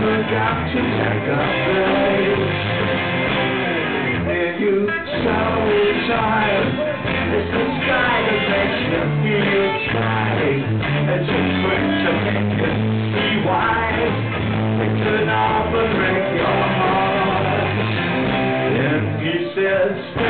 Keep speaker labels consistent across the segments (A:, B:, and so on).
A: forgot to take a place. And you so tired. It's the sky that makes you feel tired. It's a trick to make you see why it could break your heart. And he says.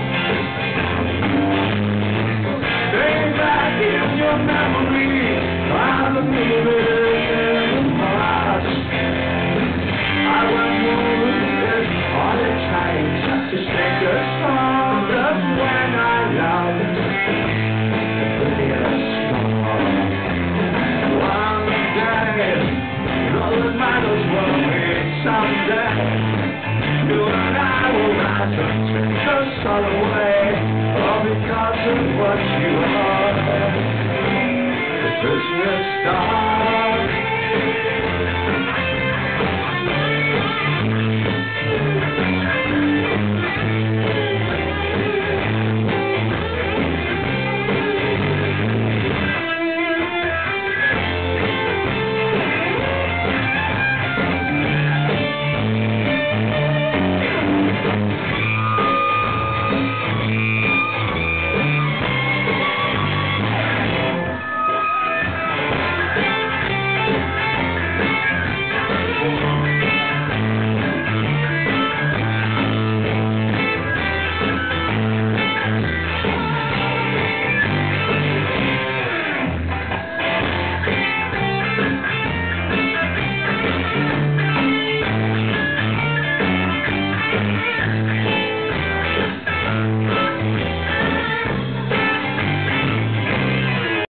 A: to what you are. The Christmas star.